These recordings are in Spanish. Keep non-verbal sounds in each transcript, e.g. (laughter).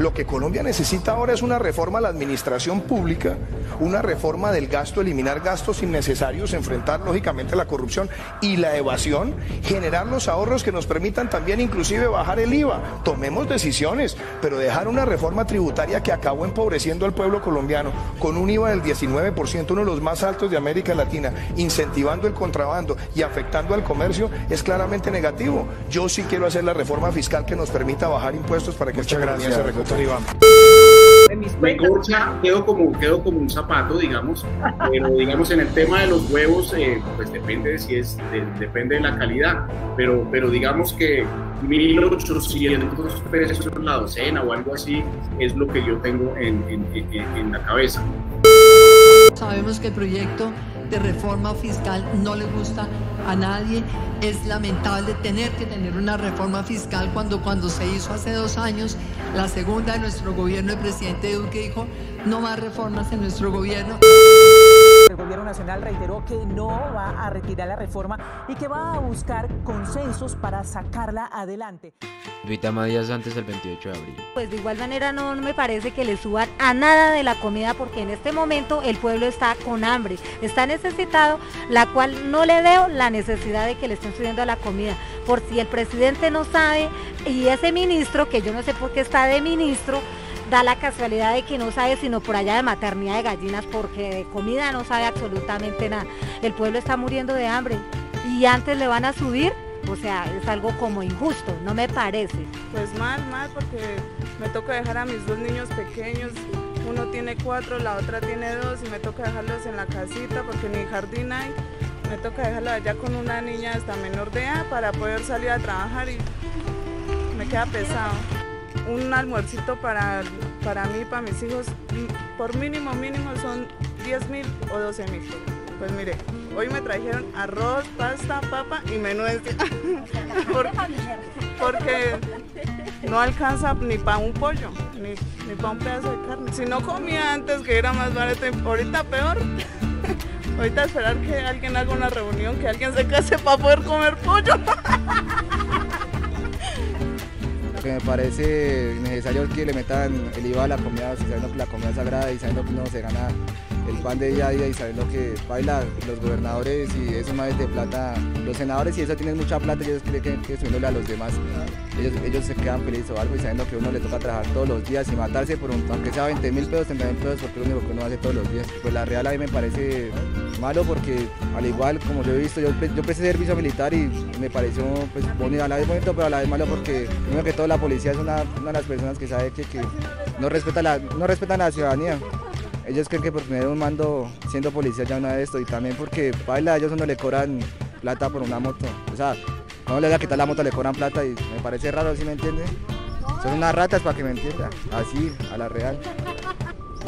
Lo que Colombia necesita ahora es una reforma a la administración pública, una reforma del gasto, eliminar gastos innecesarios, enfrentar lógicamente la corrupción y la evasión, generar los ahorros que nos permitan también inclusive bajar el IVA. Tomemos decisiones, pero dejar una reforma tributaria que acabó empobreciendo al pueblo colombiano con un IVA del 19%, uno de los más altos de América Latina, incentivando el contrabando y afectando al comercio, es claramente negativo. Yo sí quiero hacer la reforma fiscal que nos permita bajar impuestos para que esta economía se recupere. Me corcha, quedo como, quedo como un zapato, digamos, pero digamos en el tema de los huevos, eh, pues depende de si es, depende de la calidad, pero, pero digamos que 1.800 pesos la docena o algo así es lo que yo tengo en, en, en, en la cabeza. Sabemos que el proyecto de reforma fiscal no le gusta a nadie. Es lamentable tener que tener una reforma fiscal cuando, cuando se hizo hace dos años, la segunda de nuestro gobierno, el presidente Duque dijo, no más reformas en nuestro gobierno. El gobierno nacional reiteró que no va a retirar la reforma y que va a buscar consensos para sacarla adelante. Duitama días antes del 28 de abril. Pues de igual manera no, no me parece que le suban a nada de la comida porque en este momento el pueblo está con hambre, está necesitado, la cual no le veo la necesidad de que le estén subiendo a la comida. Por si el presidente no sabe y ese ministro, que yo no sé por qué está de ministro, da la casualidad de que no sabe sino por allá de maternidad de gallinas porque de comida no sabe absolutamente nada. El pueblo está muriendo de hambre y antes le van a subir, o sea, es algo como injusto, no me parece. Pues mal, mal porque me toca dejar a mis dos niños pequeños, uno tiene cuatro, la otra tiene dos y me toca dejarlos en la casita porque ni jardín hay. Me toca dejarlo allá con una niña hasta menor de edad para poder salir a trabajar y me queda pesado un almuercito para, para mí, para mis hijos, por mínimo, mínimo son 10 mil o 12 mil. Pues mire, hoy me trajeron arroz, pasta, papa y menuencia. (laughs) porque no alcanza ni para un pollo, ni, ni para un pedazo de carne. Si no comía antes que era más barato, ahorita peor. (laughs) ahorita esperar que alguien haga una reunión, que alguien se case para poder comer pollo. (laughs) que me parece necesario que le metan el IVA a la comida, sabiendo que la comida es sagrada y sabiendo que no se gana el pan de día a día y sabiendo que baila los gobernadores y eso más de plata, los senadores y eso tienen mucha plata y ellos creen que, que subiéndole a los demás, ellos, ellos se quedan felices o algo y sabiendo que uno le toca trabajar todos los días y matarse por un, aunque sea 20 mil pesos, 30 mil pesos, porque es lo único que uno hace todos los días. Pues la real a mí me parece malo porque al igual como yo he visto, yo, yo empecé servicio militar y me pareció pues bonito, a la vez bonito pero a la vez malo porque primero que todo la policía es una, una de las personas que sabe que, que no, respeta la, no respetan a la ciudadanía. Ellos creen que por tener un mando siendo policía ya no es esto y también porque baila ellos no le cobran plata por una moto. O sea, no le voy a quitar la moto, le cobran plata y me parece raro, ¿sí me entiende? Son unas ratas para que me entienda, así, a la real.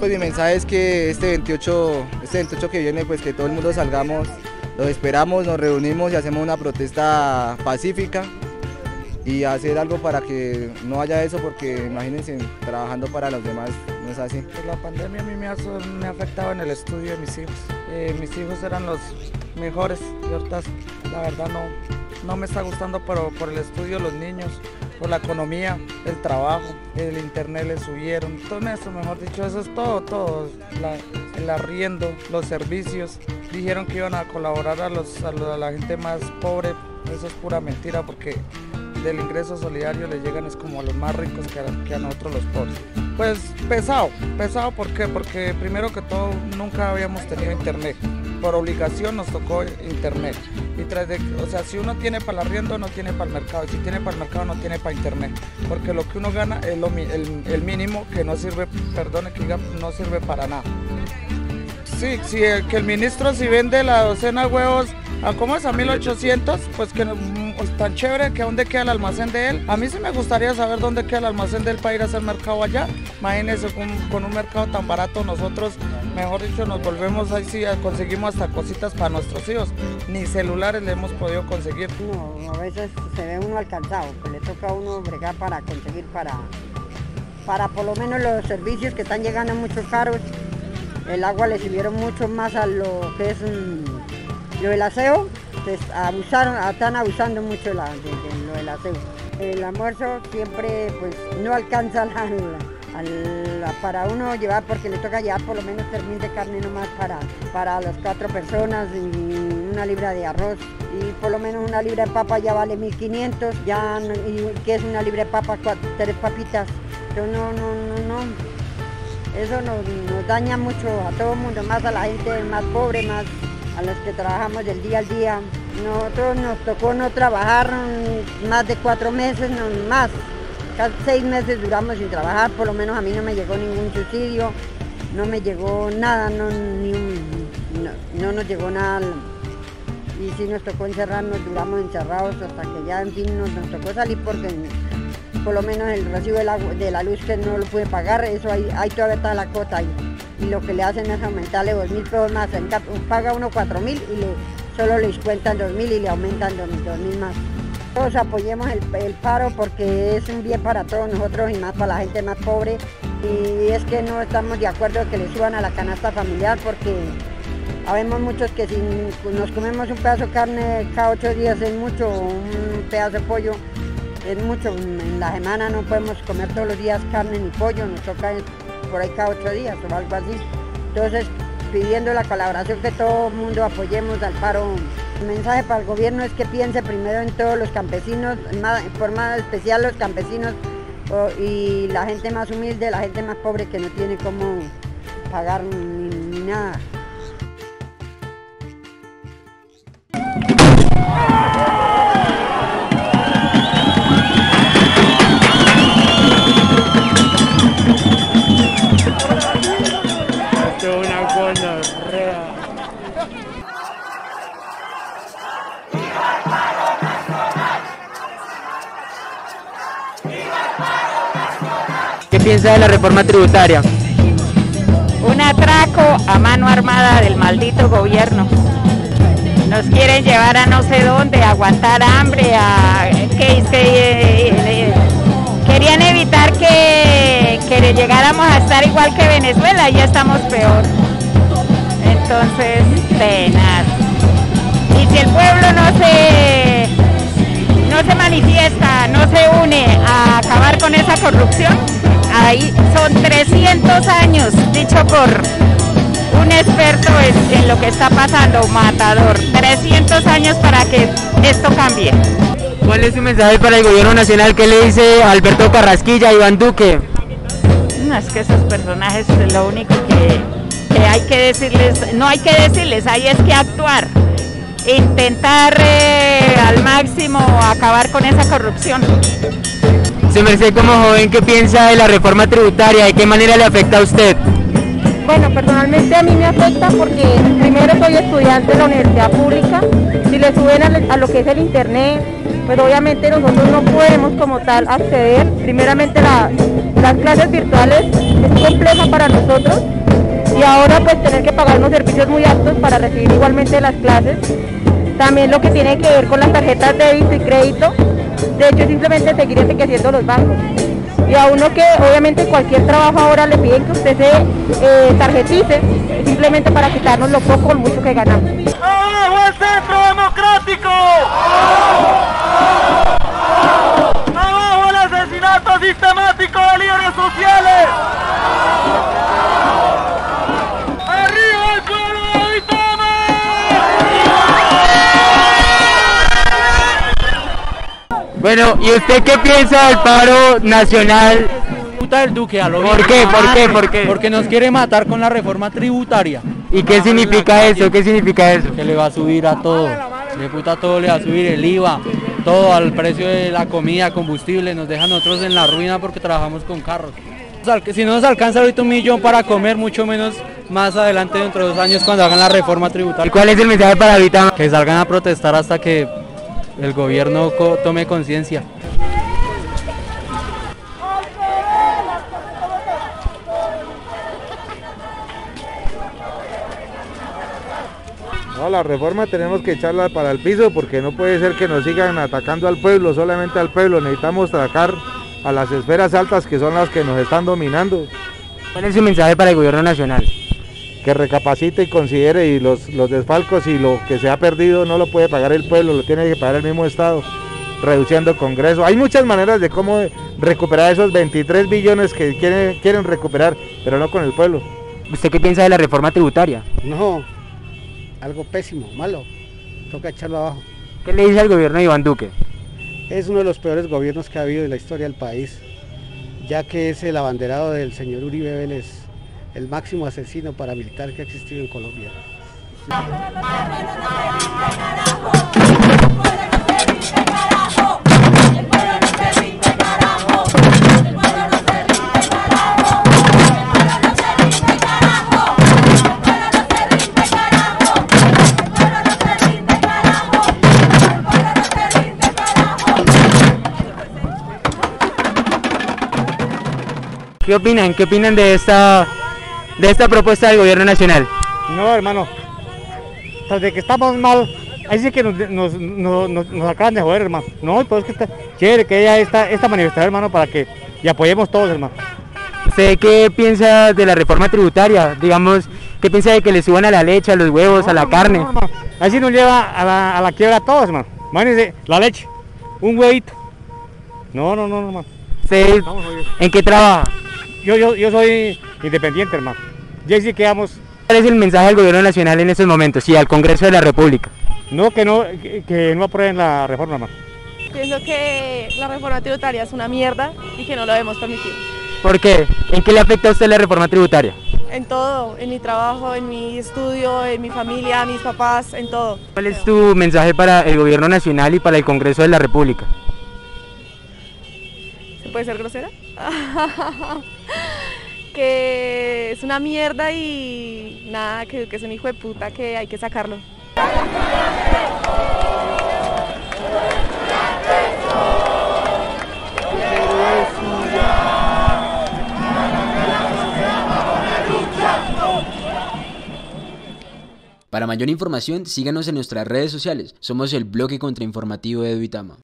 Pues mi mensaje es que este 28, este 28 que viene, pues que todo el mundo salgamos, los esperamos, nos reunimos y hacemos una protesta pacífica y hacer algo para que no haya eso, porque imagínense, trabajando para los demás así. Pues la pandemia a mí me ha, afectado en el estudio de mis hijos. Eh, mis hijos eran los mejores y ahorita la verdad no, no me está gustando pero por el estudio los niños, por la economía, el trabajo, el internet le subieron, todo eso, mejor dicho, eso es todo, todo, la, el arriendo, los servicios, dijeron que iban a colaborar a, los, a la gente más pobre, eso es pura mentira porque del ingreso solidario le llegan es como a los más ricos que a, nosotros los pobres. Pues pesado, pesado ¿por? Porque primero que todo nunca habíamos tenido internet. Por obligación nos tocó internet. Y tras de, o sea, si uno tiene para el arriendo, no tiene para el mercado. Y si tiene para el mercado, no tiene para internet. Porque lo que uno gana es lo, el, mínimo que no sirve, perdone que no sirve para nada. Sí, sí, que el ministro si vende la docena de huevos ¿A cómo es? ¿A 1800? Pues que pues, tan chévere que dónde queda el almacén de él. A mí sí me gustaría saber dónde queda el almacén de él para ir a hacer mercado allá. Imagínense con, un mercado tan barato nosotros, mejor dicho, nos volvemos ahí sí, conseguimos hasta cositas para nuestros hijos. Ni celulares le hemos podido conseguir. No, a veces se ve uno alcanzado, que le toca a uno bregar para conseguir para, para por lo menos los servicios que están llegando muchos caros. El agua le subieron mucho más a lo que es... Lo del aseo, pues, abusaron, están abusando mucho la, de, de, lo del aseo. El almuerzo siempre pues no alcanza la, para uno llevar, porque le toca llevar por lo menos mil de carne nomás para, para las cuatro personas y una libra de arroz y por lo menos una libra de papa ya vale 1500, ya que es una libra de papa, tres papitas. Entonces no, no, no, no. Eso nos, daña mucho a todo el mundo, más a la gente más pobre, más a los que trabajamos del día al día. Nosotros nos tocó no trabajar más de cuatro meses, no más. Casi seis meses duramos sin trabajar, por lo menos a mí no me llegó ningún subsidio, no me llegó nada, no, ni no, no nos llegó nada y sí nos tocó encerrarnos, duramos encerrados hasta que ya en fin nos, tocó salir porque por lo menos el recibo de la, luz que no lo puede pagar, eso ahí, ahí todavía está la cota ahí. Y lo que le hacen es aumentarle dos mil pesos más, paga uno cuatro mil y le, solo le descuentan dos mil y le aumentan dos mil más. Todos apoyemos el, el paro porque es un bien para todos nosotros y más para la gente más pobre. Y es que no estamos de acuerdo que le suban a la canasta familiar porque Habemos muchos que si nos comemos un pedazo de carne cada ocho días es mucho, un pedazo de pollo es mucho. En la semana no podemos comer todos los días carne ni pollo, nos toca por ahí cada ocho días o algo así. Entonces, pidiendo la colaboración que todo el mundo apoyemos al paro. El mensaje para el gobierno es que piense primero en todos los campesinos, por más especial los campesinos y la gente más humilde, la gente más pobre que no tiene cómo pagar ni nada. ¿Qué piensa de la reforma tributaria? Un atraco a mano armada del maldito gobierno. Nos quieren llevar a no sé dónde, a aguantar hambre, a que, eh, querían evitar que, que llegáramos a estar igual que Venezuela, ya estamos peor. Entonces, penas. Y si el pueblo no se no se manifiesta, no se une a acabar con esa corrupción, ahí son 300 años, dicho por un experto en, lo que está pasando, matador, 300 años para que esto cambie. ¿Cuál es su mensaje para el gobierno nacional? ¿Qué le dice Alberto Carrasquilla, Iván Duque? No, es que esos personajes es lo único que, que hay que decirles, no hay que decirles, hay es que actuar intentar eh, al máximo acabar con esa corrupción. Se merced como joven, ¿qué piensa de la reforma tributaria? ¿De qué manera le afecta a usted? Bueno, personalmente a mí me afecta porque primero soy estudiante de la universidad pública, si le suben a, lo que es el internet, pues obviamente nosotros no podemos como tal acceder. Primeramente las clases virtuales es compleja para nosotros y ahora pues tener que pagar unos servicios muy altos para recibir igualmente las clases. También lo que tiene que ver con las tarjetas de débito y crédito, de hecho simplemente seguir enriqueciendo los bancos. Y a uno que obviamente cualquier trabajo ahora le piden que usted se eh, tarjetice, simplemente para quitarnos lo poco o mucho que ganamos. ¡Abajo el centro democrático! ¡Abajo el asesinato sistemático de líderes sociales! Bueno, ¿y usted qué piensa del paro nacional? Puta del Duque, a lo ¿Por qué? ¿Por qué? ¿Por qué? Porque nos quiere matar con la reforma tributaria. ¿Y qué significa eso? ¿Qué significa eso? Que le va a subir a todo. De puta todo le va a subir el IVA, todo al precio de la comida, combustible, nos dejan nosotros en la ruina porque trabajamos con carros. Si no nos alcanza ahorita un millón para comer, mucho menos más adelante dentro de dos años cuando hagan la reforma tributaria. ¿Y cuál es el mensaje para ahorita? Que salgan a protestar hasta que el gobierno tome conciencia. No, la reforma tenemos que echarla para el piso porque no puede ser que nos sigan atacando al pueblo, solamente al pueblo. Necesitamos atacar a las esferas altas que son las que nos están dominando. ¿Cuál es su mensaje para el gobierno nacional? que recapacite y considere y los, los desfalcos y lo que se ha perdido no lo puede pagar el pueblo, lo tiene que pagar el mismo Estado. reduciendo Congreso. Hay muchas maneras de cómo recuperar esos 23 billones que quieren, quieren recuperar, pero no con el pueblo. ¿Usted qué piensa de la reforma tributaria? No, algo pésimo, malo. Toca echarlo abajo. ¿Qué le dice al gobierno de Iván Duque? Es uno de los peores gobiernos que ha habido en la historia del país, ya que es el abanderado del señor Uribe Vélez, el máximo asesino paramilitar que ha existido en Colombia. ¿Qué opinan? ¿Qué opinan de esta de esta propuesta del gobierno nacional? No, hermano. Tras de que estamos mal, ahí sí que nos, nos, nos, nos acaban de joder, hermano. No, pues que está chévere que haya esta, esta manifestación, hermano, para que y apoyemos todos, hermano. ¿Usted qué piensa de la reforma tributaria? Digamos, ¿qué piensa de que le suban a la leche, a los huevos, a la carne? No, hermano. Así nos lleva a la, a la quiebra a todos, hermano. Imagínense, la leche, un huevito. No, no, no, hermano. ¿Usted en qué trabaja? Yo, yo, yo soy independiente, hermano. Ya sí quedamos. ¿Cuál es el mensaje del gobierno nacional en estos momentos y al Congreso de la República? No, que no, que, que no aprueben la reforma, hermano. Pienso que la reforma tributaria es una mierda y que no lo debemos permitir. ¿Por qué? ¿En qué le afecta a usted la reforma tributaria? En todo, en mi trabajo, en mi estudio, en mi familia, mis papás, en todo. ¿Cuál es tu mensaje para el gobierno nacional y para el Congreso de la República? ¿Se puede ser grosera? (laughs) que es una mierda y nada, que, que es un hijo de puta que hay que sacarlo. Para mayor información, síganos en nuestras redes sociales. Somos el bloque contrainformativo de Duitama.